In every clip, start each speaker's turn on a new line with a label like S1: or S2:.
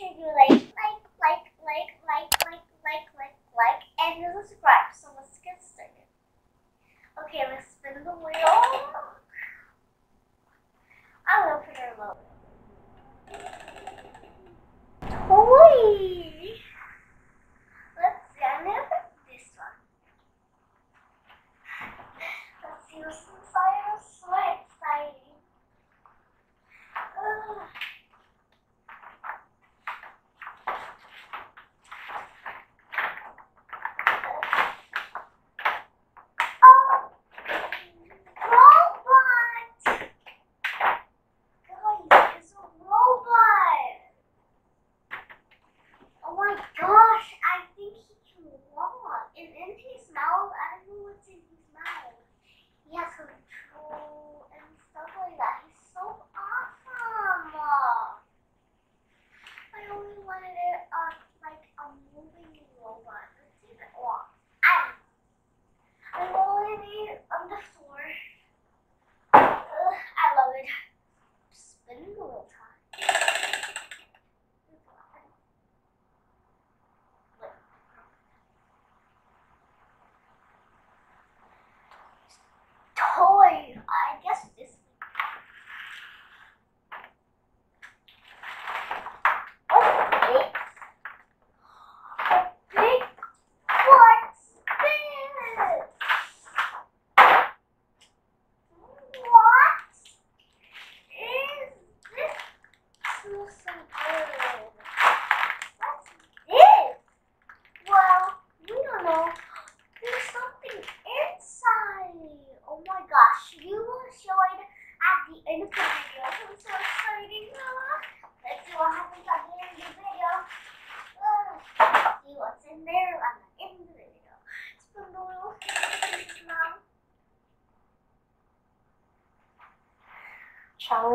S1: picture you.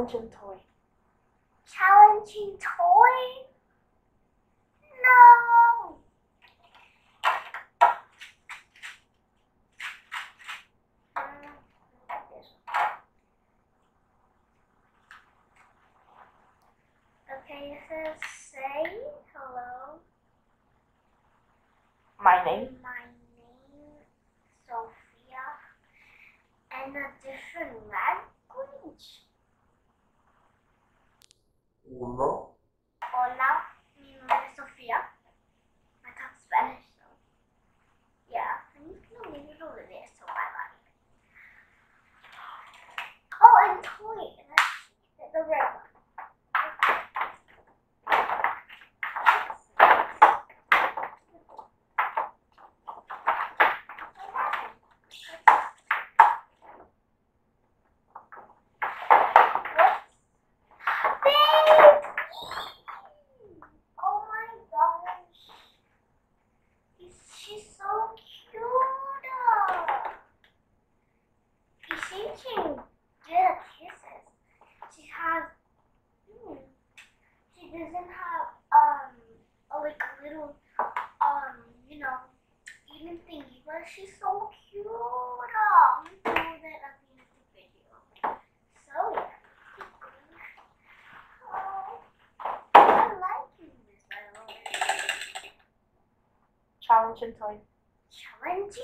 S1: challenging toy. Challenging toy? function time. Challenging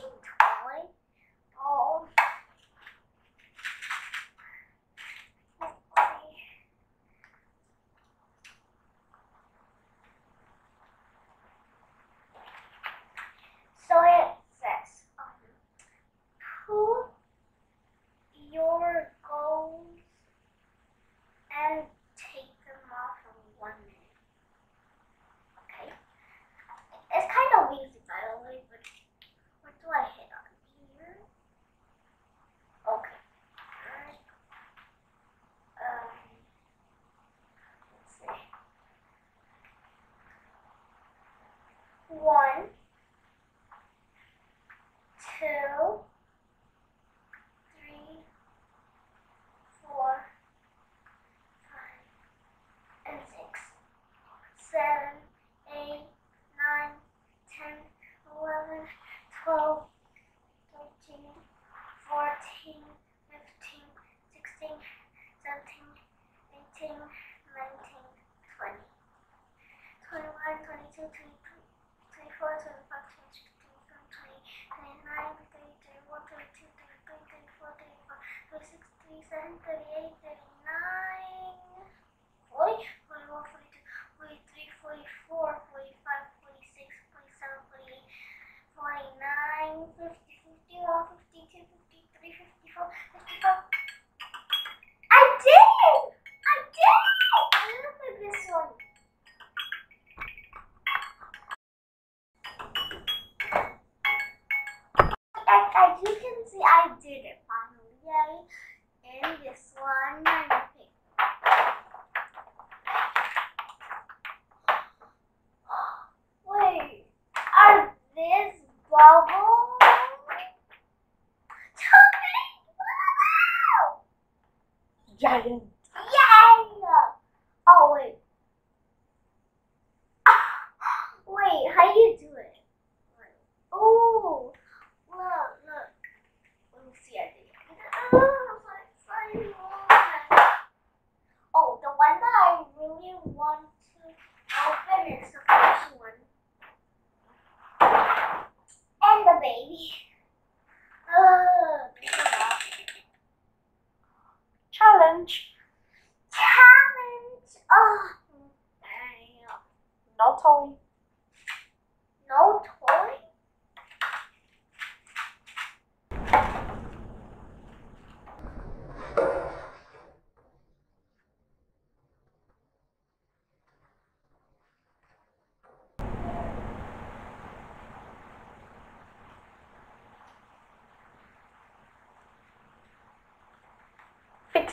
S1: Thank you.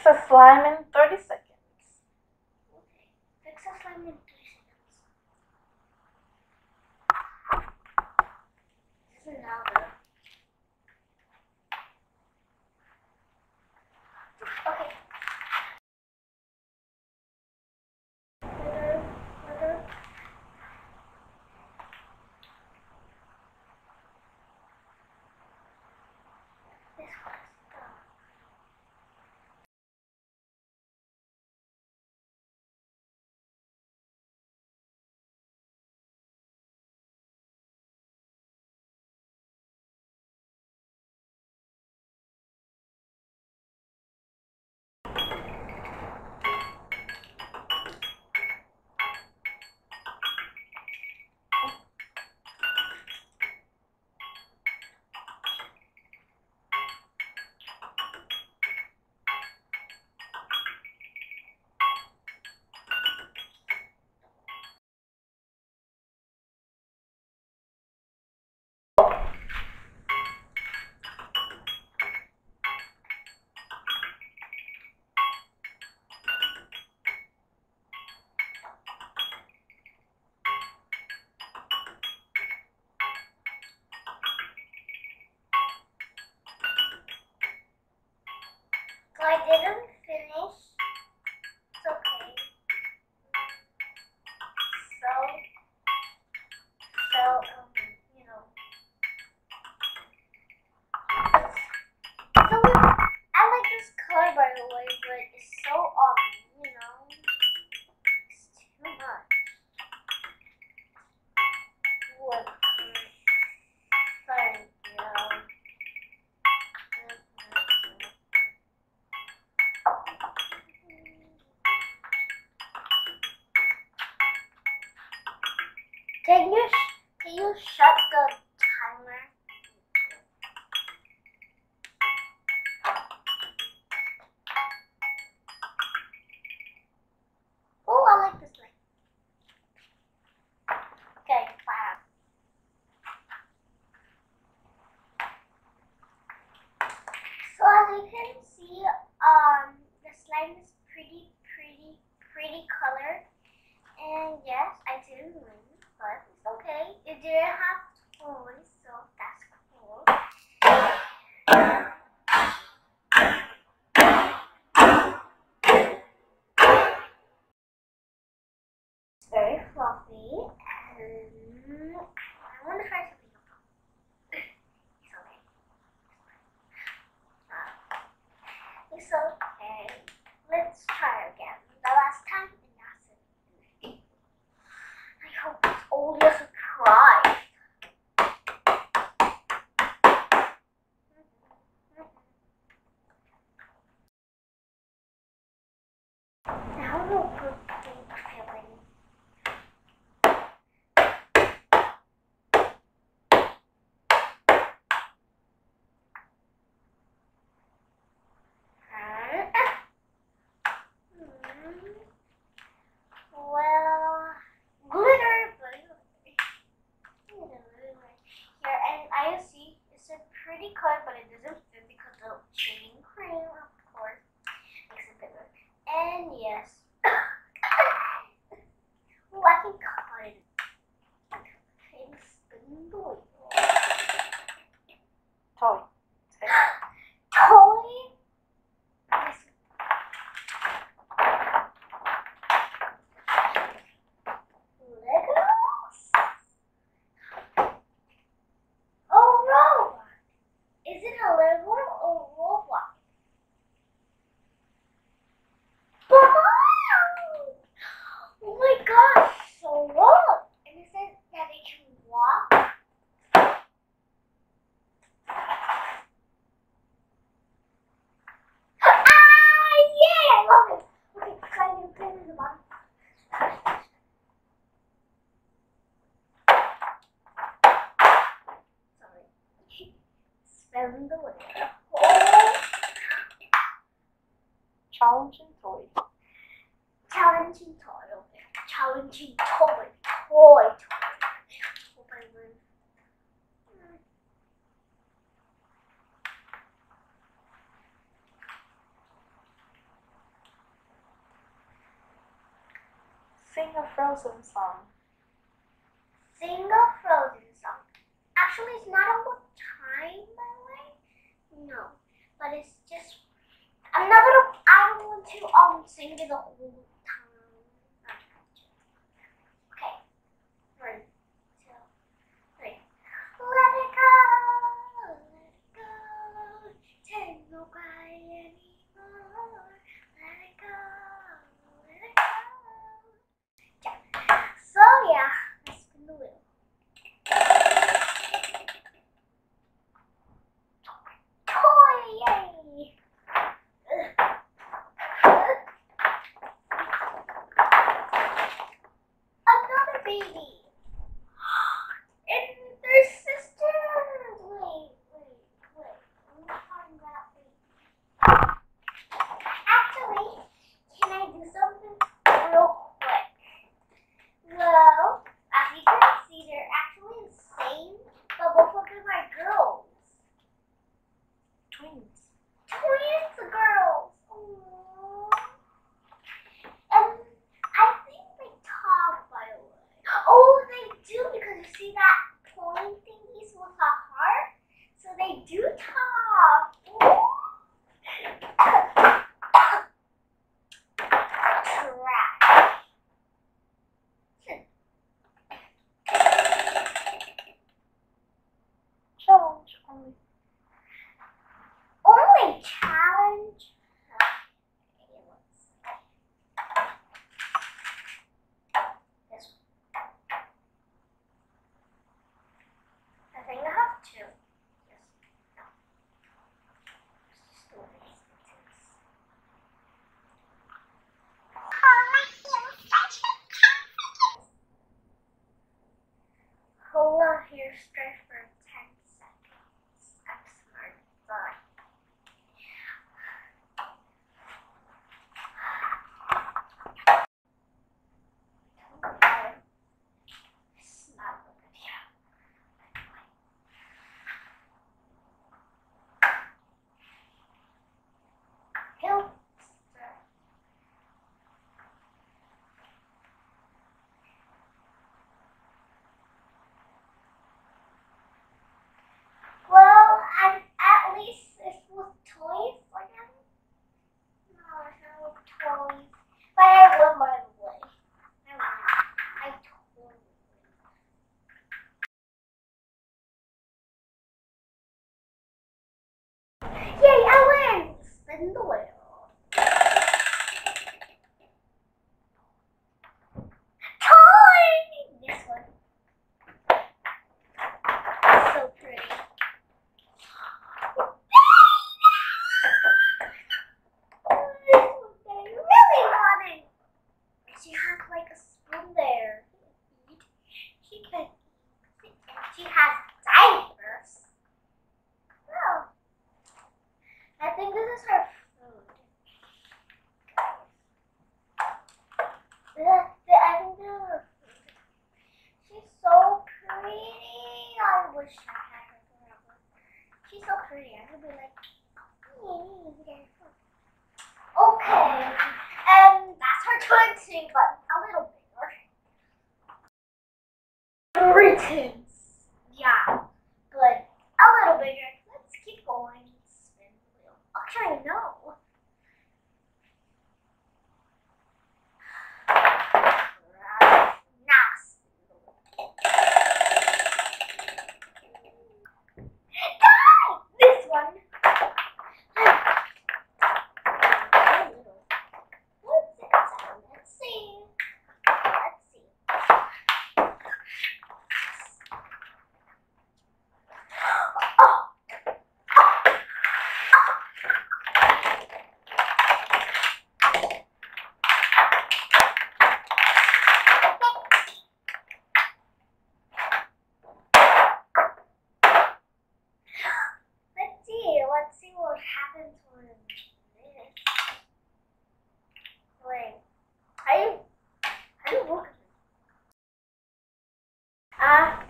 S2: Fix slime in 30 seconds.
S1: Can you, can you shut the tired. and the way.
S2: Challenging toy.
S1: Challenging toy. Challenging toy. Toy. toy.
S2: Sing a Frozen song.
S1: Sing a Frozen song. Actually, it's not a no, but it's just I'm not gonna. I don't want to um sing it whole. Hey.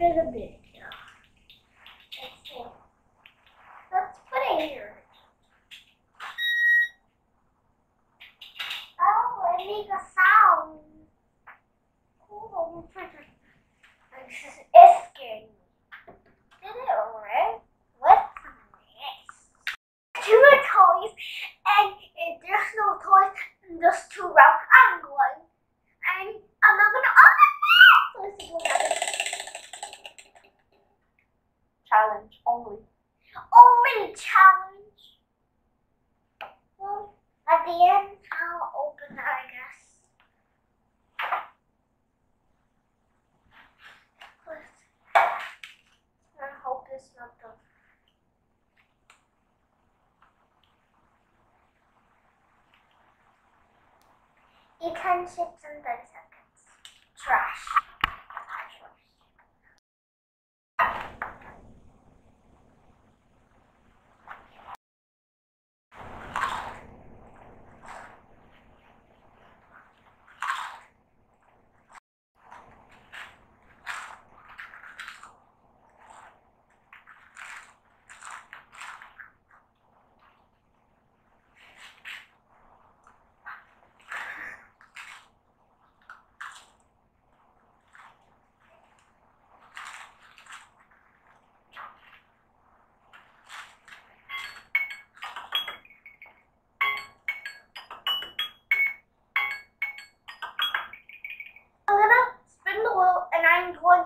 S1: little bit. We can ship some sometimes.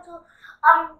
S1: to um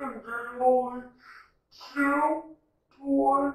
S3: and they only
S1: 2.9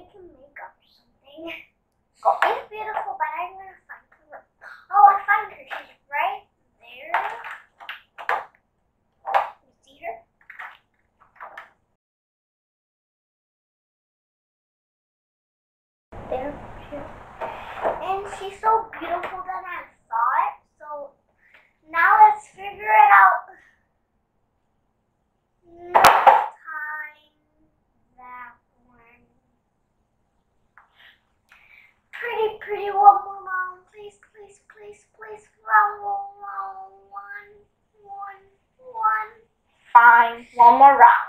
S1: bedroom. please, please, round one, one, one, one.
S2: Fine, one more round.